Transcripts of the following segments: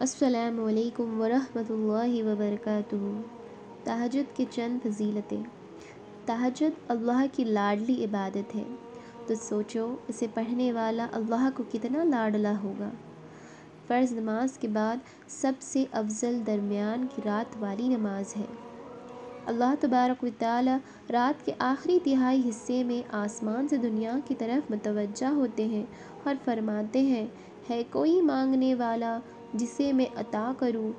अस्सलामुअलैकुम वरहमतुल्लाहि वबरकातुहू। तहजद के चंद फजीलतें। तहजद अल्लाह की लाडली इबादत है। तो सोचो, इसे पढ़ने वाला अल्लाह को कितना लाडला होगा। फ़र्ज़ नमाज़ के बाद सबसे अफजल दरमियान की रात वाली नमाज़ है। अल्लाह तबारक ताली रात के आखिरी तिहाई हिस्से में आसमान से दुनिया की तरफ़ मुतवजा होते हैं और फरमाते हैं, है कोई मांगने वाला जिसे मैं अता करूँ,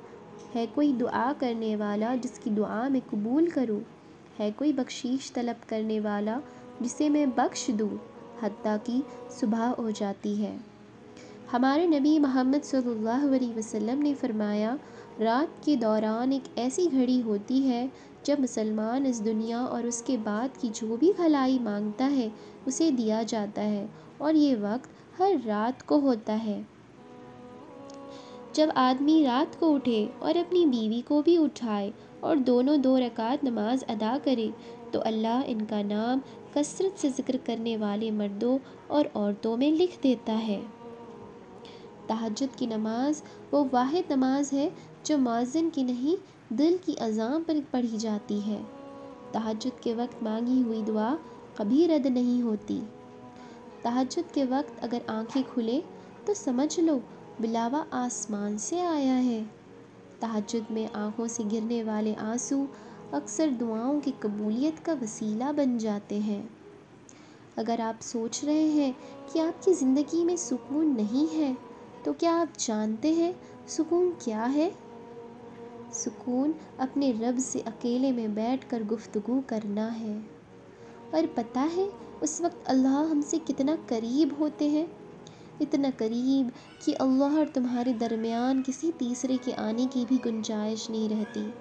है कोई दुआ करने वाला जिसकी दुआ मैं कबूल करूँ? है कोई बख्शीश तलब करने वाला जिसे मैं बख्श दूँ हती कि सुबह हो जाती है। हमारे नबी मोहम्मद सल्लल्लाहु अलैहि वसल्लम ने फरमाया, रात के दौरान एक ऐसी घड़ी होती है जब मुसलमान इस दुनिया और उसके बाद की जो भी भलाई माँगता है, उसे दिया जाता है और ये वक्त हर रात को होता है। जब आदमी रात को उठे और अपनी बीवी को भी उठाए और दोनों दो रकात नमाज़ अदा करे तो अल्लाह इनका नाम कसरत से ज़िक्र करने वाले मर्दों और औरतों में लिख देता है। तहजद की नमाज़ वो वाहिद नमाज़ है जो मौज़िन की नहीं, दिल की अज़ाम पर पढ़ी जाती है। तहजद के वक्त मांगी हुई दुआ कभी रद्द नहीं होती। तहजद के वक्त अगर आँखें खुले तो समझ लो बिलावा आसमान से आया है। तहजद में आँखों से गिरने वाले आँसू अक्सर दुआओं की कबूलियत का वसीला बन जाते हैं। अगर आप सोच रहे हैं कि आपकी ज़िंदगी में सुकून नहीं है तो क्या आप जानते हैं सुकून क्या है? सुकून अपने रब से अकेले में बैठ कर गुफ्तु करना है। और पता है उस वक्त अल्लाह हमसे कितना करीब होते हैं? इतना करीब कि अल्लाह और तुम्हारे दरमियान किसी तीसरे के आने की भी गुंजाइश नहीं रहती।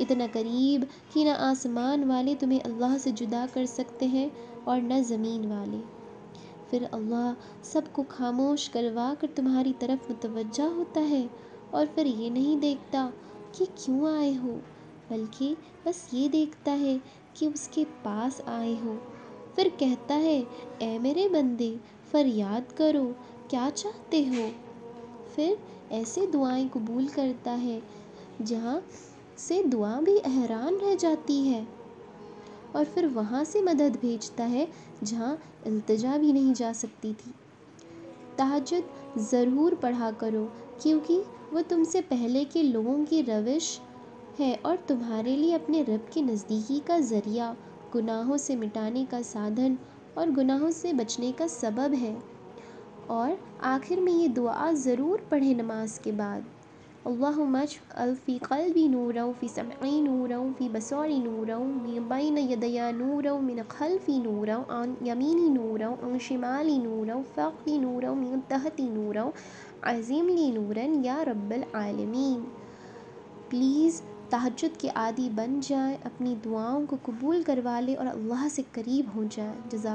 इतना करीब कि ना आसमान वाले तुम्हें अल्लाह से जुदा कर सकते हैं और न ज़मीन वाले। फिर अल्लाह सबको खामोश करवा कर तुम्हारी तरफ़ मुतवजा होता है और फिर ये नहीं देखता कि क्यों आए हो, बल्कि बस ये देखता है कि उसके पास आए हो। फिर कहता है ए मेरे बंदे, फरियाद करो क्या चाहते हो? फिर ऐसे दुआएँ कबूल करता है, जहाँ से दुआ भी हैरान रह जाती है। और फिर वहाँ से मदद भेजता है, जहाँ इल्तजा भी नहीं जा सकती थी। तहजद ज़रूर पढ़ा करो, क्योंकि वो तुमसे पहले के लोगों की रविश है और तुम्हारे लिए अपने रब के नज़दीकी का ज़रिया, गुनाहों से मिटाने का साधन और गुनाहों से बचने का सबब है। और आखिर में ये दुआ ज़रूर पढ़े नमाज़ के बाद। अल्लाहुम्मज अल्फ़ी क़ल्बी नूरौ फ़ी समई नूरौ फ़ी बसौरी नूरौ बैन यदया नूरौ मिन खल्फ़ी नूरौ आन यमीनी नूरौ अन शिमाली नूरौ फ़ौक़ी नूरौ मिन तहती नूरौ अज़ीम ली नूरन या रब्बल आलमीन। प्लीज़ तहजद के आदि बन जाए, अपनी दुआओं को कबूल करवा ले और अल्लाह से करीब हो जाए। जज़ा